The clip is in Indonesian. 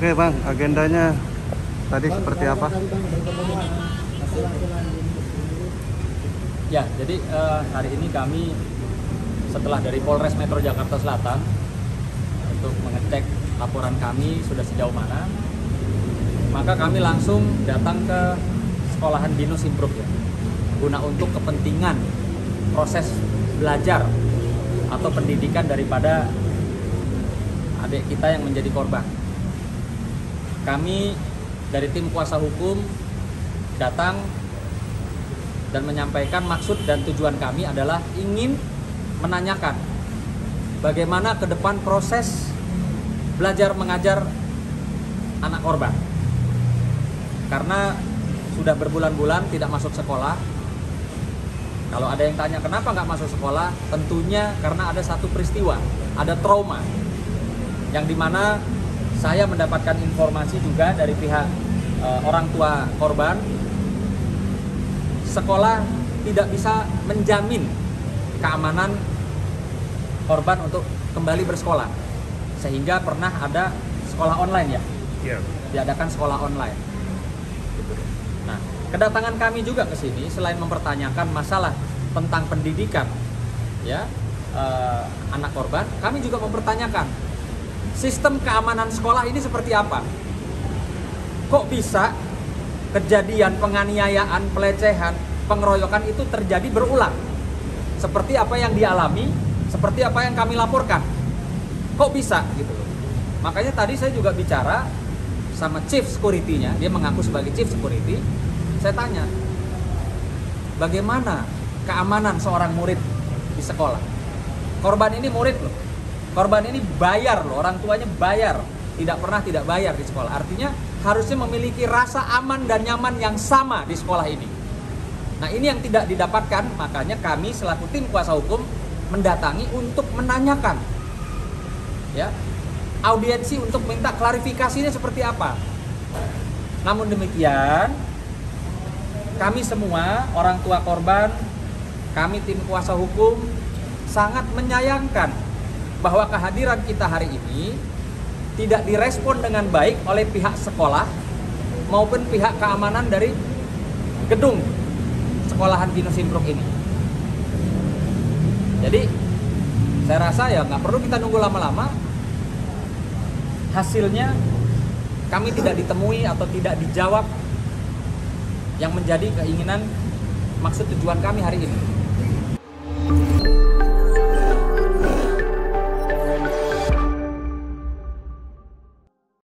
Oke bang, agendanya tadi seperti apa? Ya, jadi eh, hari ini kami setelah dari Polres Metro Jakarta Selatan untuk mengecek laporan kami sudah sejauh mana, maka kami langsung datang ke sekolahan Binus Improve ya, guna untuk kepentingan proses belajar atau pendidikan daripada adik kita yang menjadi korban. Kami dari tim kuasa hukum datang dan menyampaikan maksud dan tujuan kami adalah ingin menanyakan bagaimana ke depan proses belajar mengajar anak korban. Karena sudah berbulan-bulan tidak masuk sekolah. Kalau ada yang tanya kenapa nggak masuk sekolah, tentunya karena ada satu peristiwa, ada trauma yang di mana saya mendapatkan informasi juga dari pihak e, orang tua korban. Sekolah tidak bisa menjamin keamanan korban untuk kembali bersekolah sehingga pernah ada sekolah online ya? Iya. diadakan sekolah online. Nah kedatangan kami juga ke sini selain mempertanyakan masalah tentang pendidikan ya eh, anak korban kami juga mempertanyakan sistem keamanan sekolah ini seperti apa kok bisa kejadian penganiayaan, pelecehan, pengeroyokan itu terjadi berulang. Seperti apa yang dialami, seperti apa yang kami laporkan. Kok bisa gitu. Makanya tadi saya juga bicara sama chief security-nya, dia mengaku sebagai chief security. Saya tanya, bagaimana keamanan seorang murid di sekolah? Korban ini murid loh. Korban ini bayar loh, orang tuanya bayar. Tidak pernah tidak bayar di sekolah. Artinya harusnya memiliki rasa aman dan nyaman yang sama di sekolah ini. Nah ini yang tidak didapatkan, makanya kami selaku tim kuasa hukum mendatangi untuk menanyakan, ya, audiensi untuk minta klarifikasinya seperti apa. Namun demikian, kami semua orang tua korban, kami tim kuasa hukum sangat menyayangkan bahwa kehadiran kita hari ini tidak direspon dengan baik oleh pihak sekolah maupun pihak keamanan dari gedung sekolahan Binus Impruk ini. Jadi saya rasa ya nggak perlu kita nunggu lama-lama. Hasilnya kami tidak ditemui atau tidak dijawab yang menjadi keinginan maksud tujuan kami hari ini.